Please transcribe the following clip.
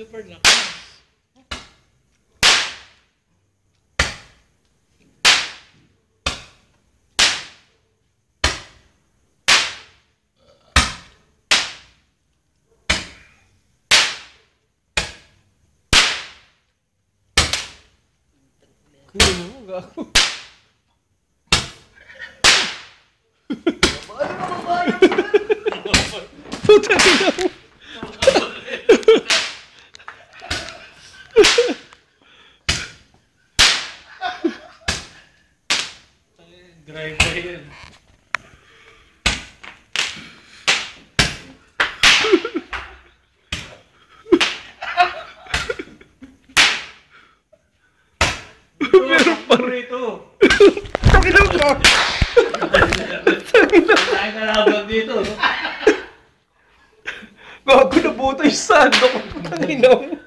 Super mo, gago. Puta ina Driver yan. Meron pa rin. Ito. Takilang ka. Takilang. Takilang na labag dito. Bago nabuto yung sando ko. Tanginang.